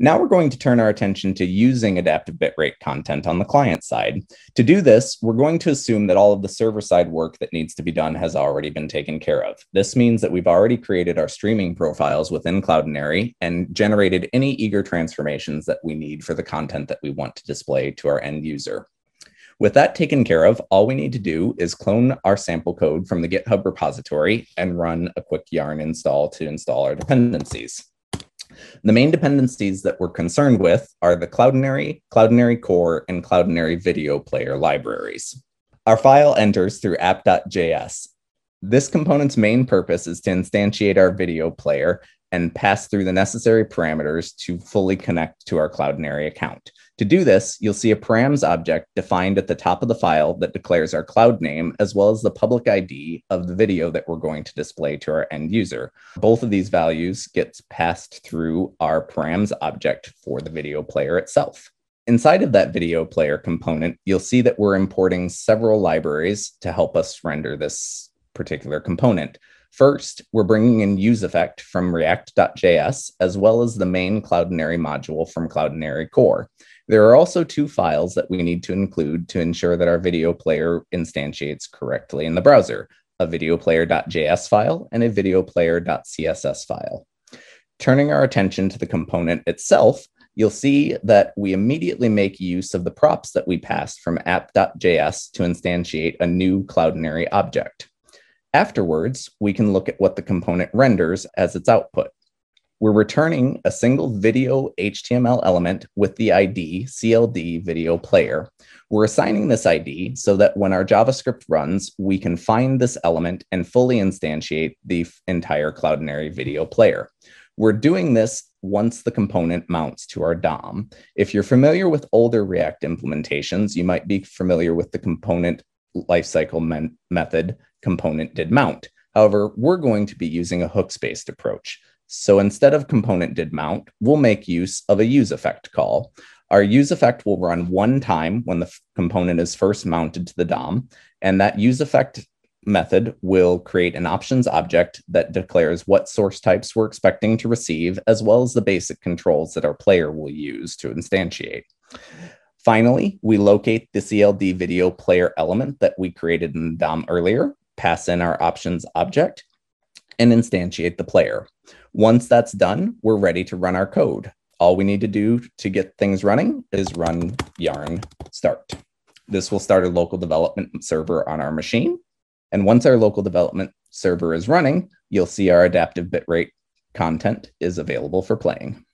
Now we're going to turn our attention to using adaptive bitrate content on the client side. To do this, we're going to assume that all of the server side work that needs to be done has already been taken care of. This means that we've already created our streaming profiles within Cloudinary and generated any eager transformations that we need for the content that we want to display to our end user. With that taken care of, all we need to do is clone our sample code from the GitHub repository and run a quick yarn install to install our dependencies. The main dependencies that we're concerned with are the Cloudinary, Cloudinary Core, and Cloudinary Video Player libraries. Our file enters through app.js. This component's main purpose is to instantiate our video player and pass through the necessary parameters to fully connect to our Cloudinary account. To do this, you'll see a params object defined at the top of the file that declares our cloud name, as well as the public ID of the video that we're going to display to our end user. Both of these values gets passed through our params object for the video player itself. Inside of that video player component, you'll see that we're importing several libraries to help us render this particular component. First, we're bringing in UseEffect from React.js, as well as the main Cloudinary module from Cloudinary Core. There are also two files that we need to include to ensure that our video player instantiates correctly in the browser, a videoplayer.js file and a videoplayer.css file. Turning our attention to the component itself, you'll see that we immediately make use of the props that we passed from app.js to instantiate a new Cloudinary object. Afterwards, we can look at what the component renders as its output. We're returning a single video HTML element with the ID CLD video player. We're assigning this ID so that when our JavaScript runs, we can find this element and fully instantiate the entire Cloudinary video player. We're doing this once the component mounts to our DOM. If you're familiar with older React implementations, you might be familiar with the component lifecycle method component did mount. However, we're going to be using a hooks based approach. So instead of component did mount, we'll make use of a use effect call. Our use effect will run one time when the component is first mounted to the DOM, and that use effect method will create an options object that declares what source types we're expecting to receive, as well as the basic controls that our player will use to instantiate. Finally, we locate the CLD video player element that we created in the DOM earlier, pass in our options object, and instantiate the player. Once that's done, we're ready to run our code. All we need to do to get things running is run yarn start. This will start a local development server on our machine. And once our local development server is running, you'll see our adaptive bitrate content is available for playing.